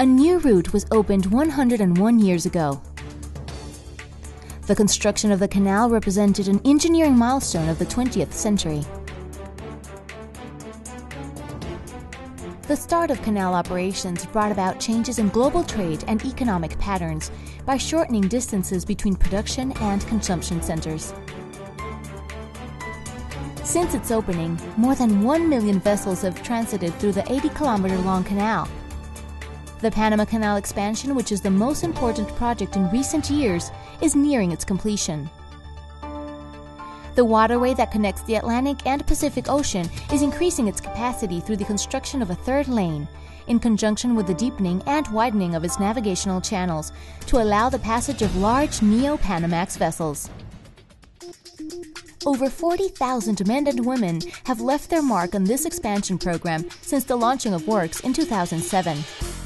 a new route was opened 101 years ago. The construction of the canal represented an engineering milestone of the 20th century. The start of canal operations brought about changes in global trade and economic patterns by shortening distances between production and consumption centers. Since its opening, more than 1 million vessels have transited through the 80 kilometer long canal. The Panama Canal expansion, which is the most important project in recent years, is nearing its completion. The waterway that connects the Atlantic and Pacific Ocean is increasing its capacity through the construction of a third lane, in conjunction with the deepening and widening of its navigational channels to allow the passage of large Neo Panamax vessels. Over 40,000 men and women have left their mark on this expansion program since the launching of works in 2007.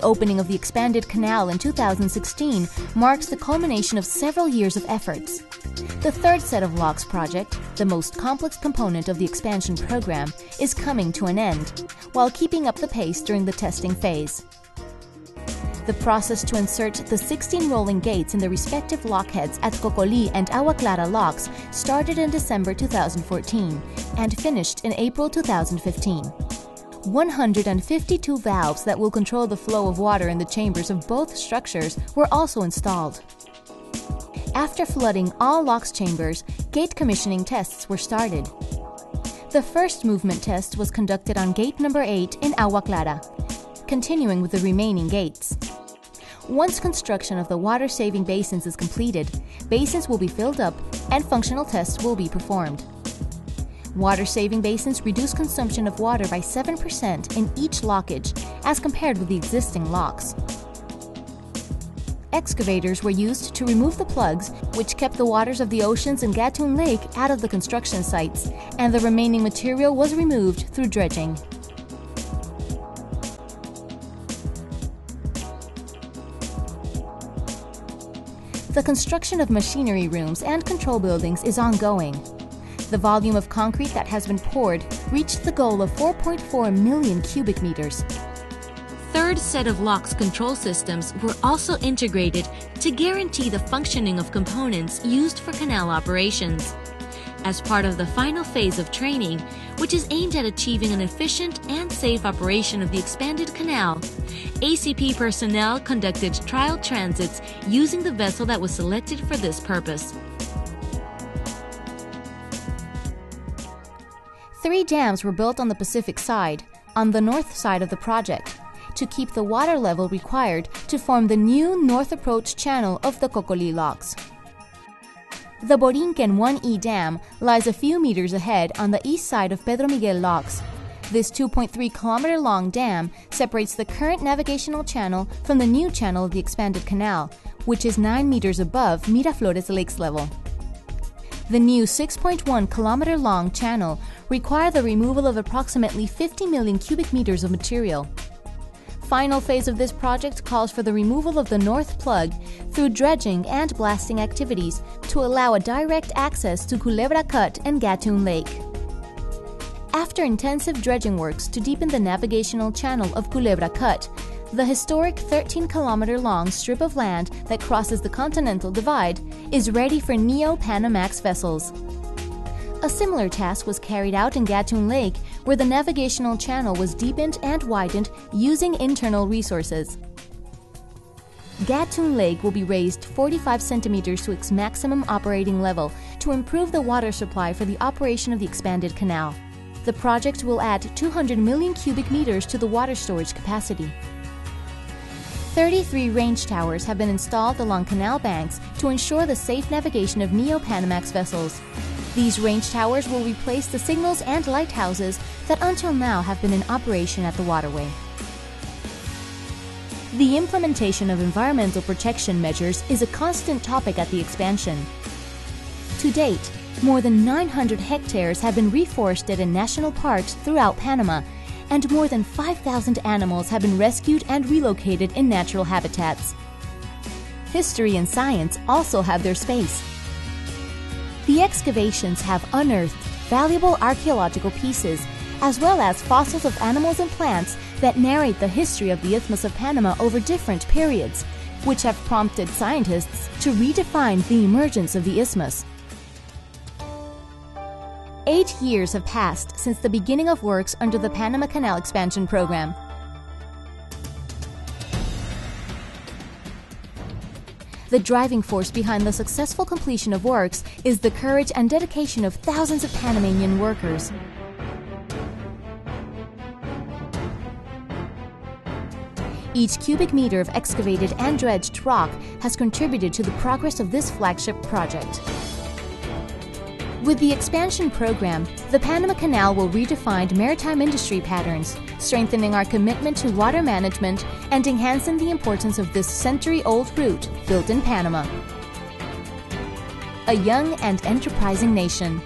The opening of the expanded canal in 2016 marks the culmination of several years of efforts. The third set of locks project, the most complex component of the expansion program, is coming to an end, while keeping up the pace during the testing phase. The process to insert the 16 rolling gates in the respective lockheads at Cocoli and Agua Clara locks started in December 2014 and finished in April 2015. 152 valves that will control the flow of water in the chambers of both structures were also installed. After flooding all locks chambers, gate commissioning tests were started. The first movement test was conducted on gate number 8 in Agua Clara, continuing with the remaining gates. Once construction of the water-saving basins is completed, basins will be filled up and functional tests will be performed. Water-saving basins reduce consumption of water by 7% in each lockage as compared with the existing locks. Excavators were used to remove the plugs, which kept the waters of the oceans and Gatun Lake out of the construction sites, and the remaining material was removed through dredging. The construction of machinery rooms and control buildings is ongoing. The volume of concrete that has been poured reached the goal of 4.4 million cubic meters. Third set of locks control systems were also integrated to guarantee the functioning of components used for canal operations. As part of the final phase of training, which is aimed at achieving an efficient and safe operation of the expanded canal, ACP personnel conducted trial transits using the vessel that was selected for this purpose. Three dams were built on the Pacific side, on the north side of the project, to keep the water level required to form the new north approach channel of the Cocoli locks. The Borinquen 1E Dam lies a few meters ahead on the east side of Pedro Miguel locks. This 2.3 kilometer long dam separates the current navigational channel from the new channel of the expanded canal, which is 9 meters above Miraflores Lake's level. The new 6.1 kilometer long channel required the removal of approximately 50 million cubic meters of material. Final phase of this project calls for the removal of the north plug through dredging and blasting activities to allow a direct access to Culebra Cut and Gatun Lake. After intensive dredging works to deepen the navigational channel of Culebra Cut, the historic 13 kilometer long strip of land that crosses the Continental Divide is ready for Neo Panamax vessels. A similar task was carried out in Gatun Lake, where the navigational channel was deepened and widened using internal resources. Gatun Lake will be raised 45 centimeters to its maximum operating level to improve the water supply for the operation of the expanded canal. The project will add 200 million cubic meters to the water storage capacity. 33 range towers have been installed along canal banks to ensure the safe navigation of Neo-Panamax vessels. These range towers will replace the signals and lighthouses that until now have been in operation at the waterway. The implementation of environmental protection measures is a constant topic at the expansion. To date, more than 900 hectares have been reforested in national parks throughout Panama and more than 5,000 animals have been rescued and relocated in natural habitats. History and science also have their space. The excavations have unearthed valuable archaeological pieces as well as fossils of animals and plants that narrate the history of the Isthmus of Panama over different periods, which have prompted scientists to redefine the emergence of the isthmus. Eight years have passed since the beginning of works under the Panama Canal Expansion Program. The driving force behind the successful completion of works is the courage and dedication of thousands of Panamanian workers. Each cubic meter of excavated and dredged rock has contributed to the progress of this flagship project. With the expansion program, the Panama Canal will redefine maritime industry patterns, strengthening our commitment to water management and enhancing the importance of this century-old route built in Panama. A young and enterprising nation,